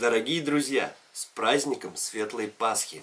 Дорогие друзья, с праздником Светлой Пасхи!